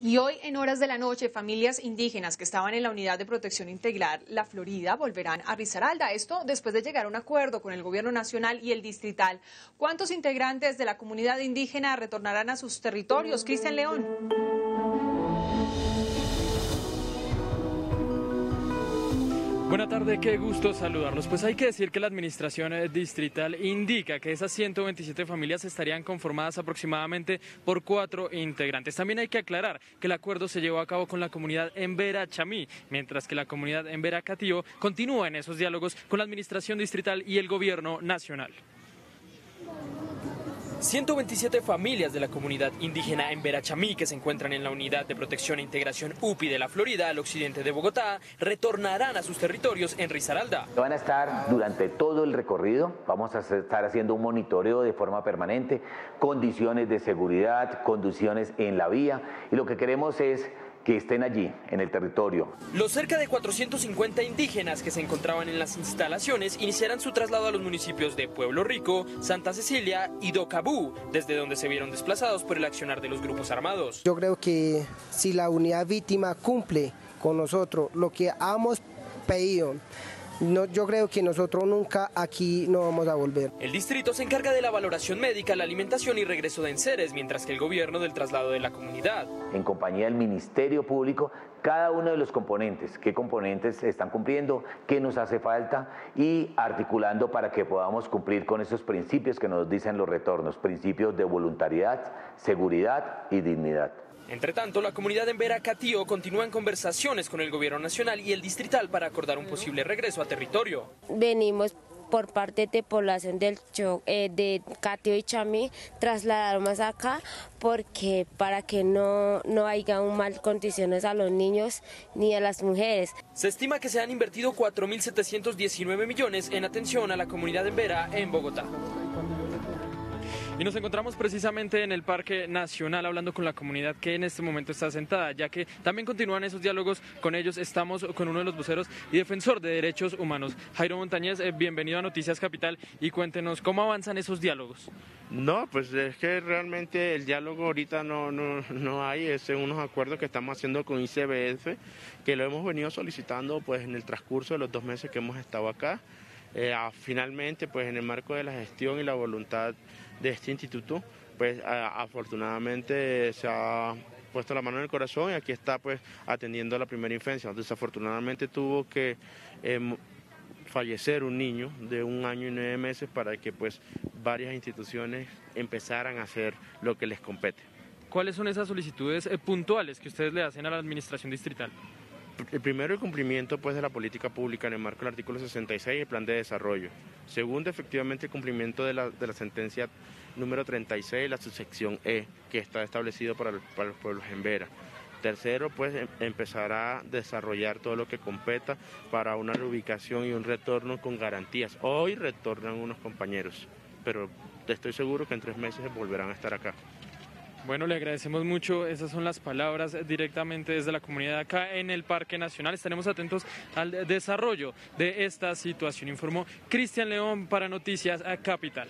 Y hoy, en horas de la noche, familias indígenas que estaban en la Unidad de Protección Integral La Florida volverán a Risaralda. Esto después de llegar a un acuerdo con el Gobierno Nacional y el Distrital. ¿Cuántos integrantes de la comunidad indígena retornarán a sus territorios? Cristian León. Buenas tardes, qué gusto saludarlos. Pues hay que decir que la administración eh, distrital indica que esas 127 familias estarían conformadas aproximadamente por cuatro integrantes. También hay que aclarar que el acuerdo se llevó a cabo con la comunidad Embera Chamí, mientras que la comunidad Embera Catío continúa en esos diálogos con la administración distrital y el gobierno nacional. 127 familias de la comunidad indígena en Verachamí que se encuentran en la Unidad de Protección e Integración UPI de la Florida, al occidente de Bogotá, retornarán a sus territorios en Risaralda. Van a estar durante todo el recorrido, vamos a estar haciendo un monitoreo de forma permanente, condiciones de seguridad, condiciones en la vía y lo que queremos es que estén allí, en el territorio. Los cerca de 450 indígenas que se encontraban en las instalaciones iniciarán su traslado a los municipios de Pueblo Rico, Santa Cecilia y Docabú, desde donde se vieron desplazados por el accionar de los grupos armados. Yo creo que si la unidad víctima cumple con nosotros lo que hemos pedido, no, yo creo que nosotros nunca aquí no vamos a volver. El distrito se encarga de la valoración médica, la alimentación y regreso de enseres, mientras que el gobierno del traslado de la comunidad. En compañía del Ministerio Público, cada uno de los componentes, qué componentes están cumpliendo, qué nos hace falta y articulando para que podamos cumplir con esos principios que nos dicen los retornos, principios de voluntariedad, seguridad y dignidad. Entre tanto, la comunidad en Veracatío continúa en conversaciones con el gobierno nacional y el distrital para acordar un posible regreso a territorio. Venimos por parte de población del eh, de Catío y Chamí trasladarnos acá porque para que no, no haya un mal condiciones a los niños ni a las mujeres. Se estima que se han invertido 4.719 millones en atención a la comunidad en Vera en Bogotá. Y nos encontramos precisamente en el Parque Nacional hablando con la comunidad que en este momento está sentada, ya que también continúan esos diálogos con ellos. Estamos con uno de los voceros y defensor de derechos humanos, Jairo Montañez. Eh, bienvenido a Noticias Capital y cuéntenos cómo avanzan esos diálogos. No, pues es que realmente el diálogo ahorita no, no, no hay, es unos acuerdos que estamos haciendo con ICBF, que lo hemos venido solicitando pues en el transcurso de los dos meses que hemos estado acá. Eh, finalmente, pues en el marco de la gestión y la voluntad de este instituto, pues afortunadamente se ha puesto la mano en el corazón y aquí está pues atendiendo a la primera infancia. Desafortunadamente tuvo que em, fallecer un niño de un año y nueve meses para que pues varias instituciones empezaran a hacer lo que les compete. ¿Cuáles son esas solicitudes eh, puntuales que ustedes le hacen a la administración distrital? El primero, el cumplimiento pues, de la política pública en el marco del artículo 66 el plan de desarrollo. Segundo, efectivamente, el cumplimiento de la, de la sentencia número 36, la subsección E, que está establecido para, para los pueblos en Vera. Tercero, pues em, empezar a desarrollar todo lo que competa para una reubicación y un retorno con garantías. Hoy retornan unos compañeros, pero estoy seguro que en tres meses volverán a estar acá. Bueno, le agradecemos mucho. Esas son las palabras directamente desde la comunidad acá en el Parque Nacional. Estaremos atentos al desarrollo de esta situación. Informó Cristian León para Noticias Capital.